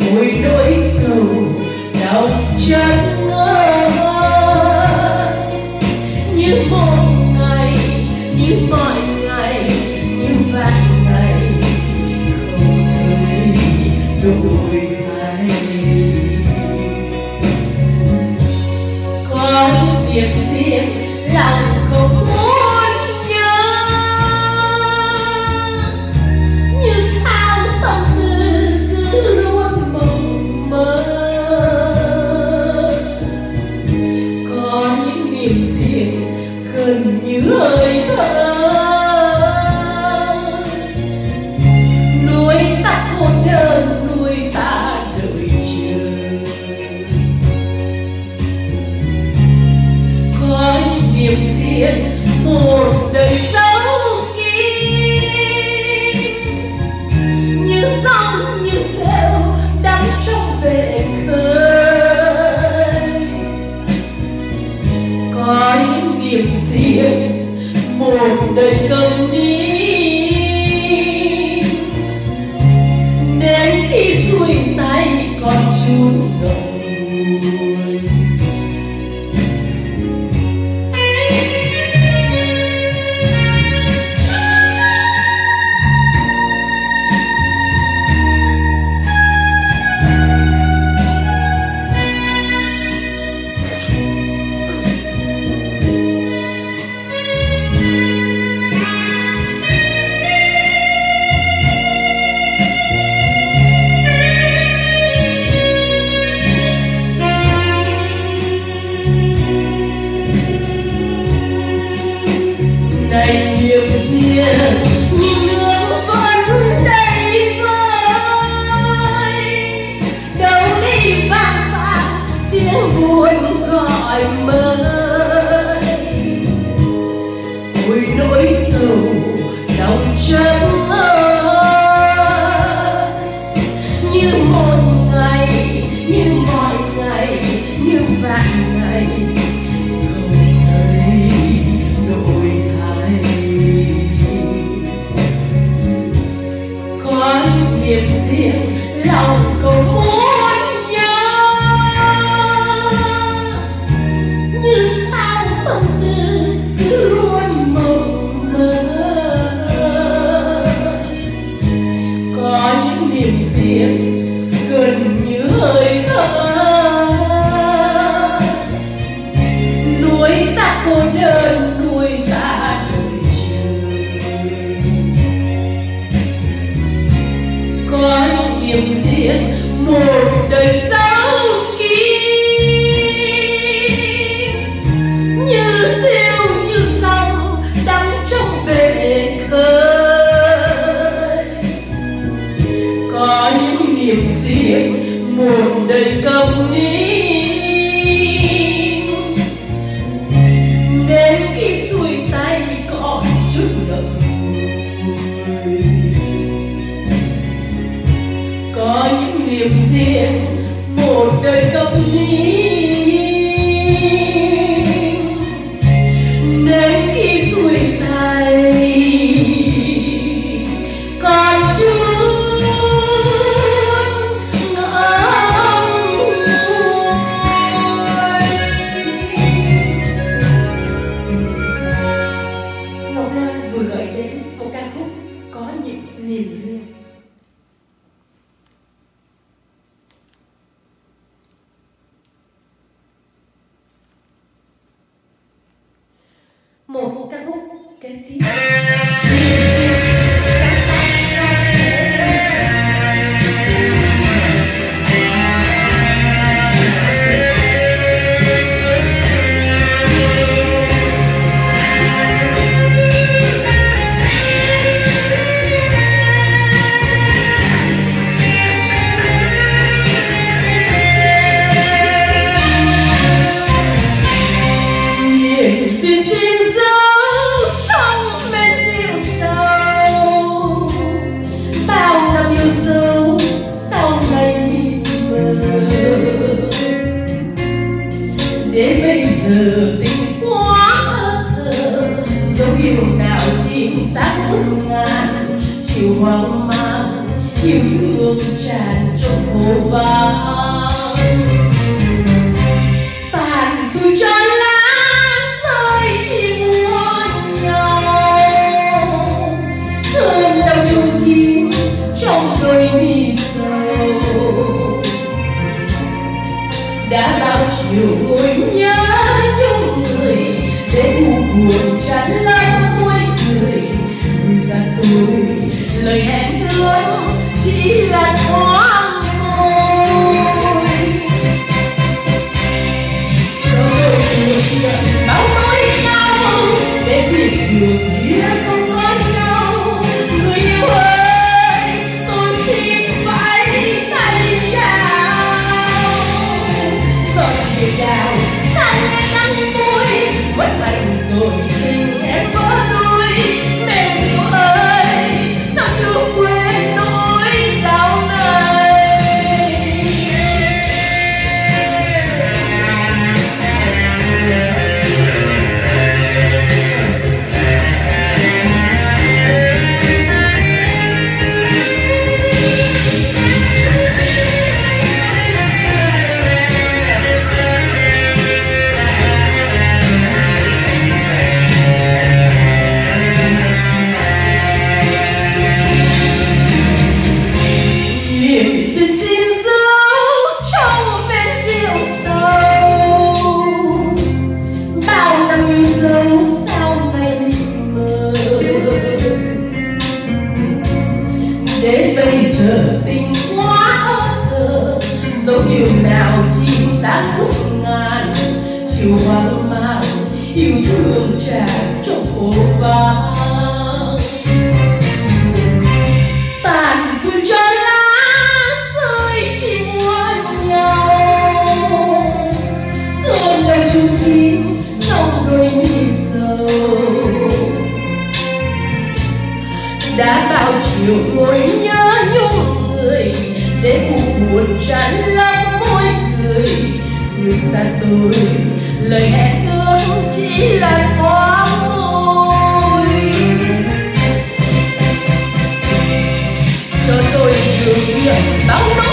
mỗi nỗi sầu đau chán ngơ như một ngày, như mọi ngày, như vạn ngày, không thấy đổi thay có việc riêng lòng không muốn. đầy tâm niềm riêng buồn đầy công ý 站住，不放。giá khúc ngàn, chiều hoang mang, yêu thương tràn trong phố vắng. Tàn cứ cho lá rơi khi mưa nhau. Cơn đang chung kín trong đôi mi sầu. Đã bao chiều ngồi nhớ nhung người, để cùng buồn tràn lắm môi cười người xa tôi lời hẹn ước chỉ là quá môi cho tôi được nhận bao